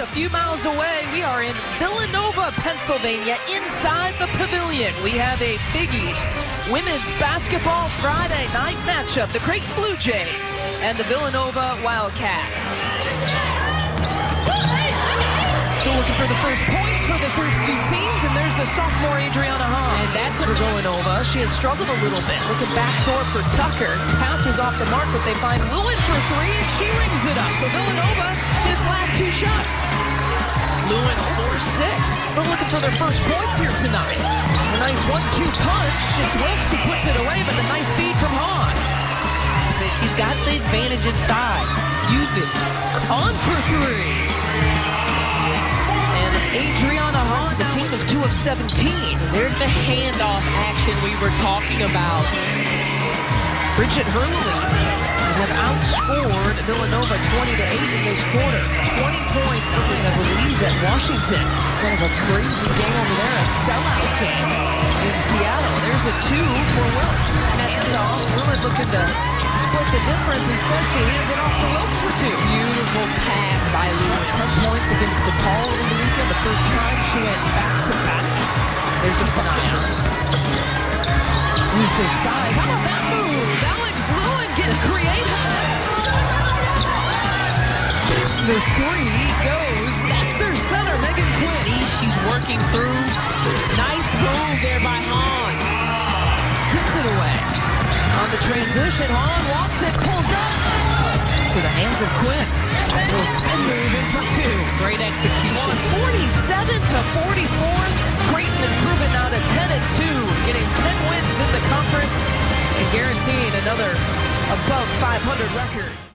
just a few miles away. We are in Villanova, Pennsylvania, inside the pavilion. We have a Big East Women's Basketball Friday night matchup. The Creighton Blue Jays and the Villanova Wildcats. Still looking for the first points for the first two teams, and there's the sophomore Adrianna Hahn. And that's for Villanova. She has struggled a little bit. Looking backdoor for Tucker. Pass was off the mark, but they find Louin for three, and she rings it up. So Villanova hits last two shots. Louin for six. Still looking for their first points here tonight. A nice one-two punch. It's Wilkes who puts it away, but the nice feed from Hahn. She's got the advantage inside. Use it. On for three. And Adrianna Hahn, the team is 2 of 17. There's the handoff action we were talking about. Bridget Hurley have outscored Villanova 20 to 8 in this quarter. 20 points in this, I believe, at Washington. Kind of a crazy game over there, a sellout game in Seattle. There's a two for Wilkes. That's it off. Louin looking to split the difference. Instead, she hands it off to Wilkes for two. Beautiful pass by Louin. 10 points against DePaul over the weekend. The first time she went back to back. There's a Panaya. Use their size. How about that move? The three goes. That's their center, Megan Quinn. She's working through. Nice move there by Hahn. Gives it away. On the transition, Hahn wants it, pulls up. To the hands of Quinn. Little spin move in for two. Great execution. 47 to 44. Creighton improving now to 10 and 2, getting 10 wins in the conference and guaranteeing another above 500 record.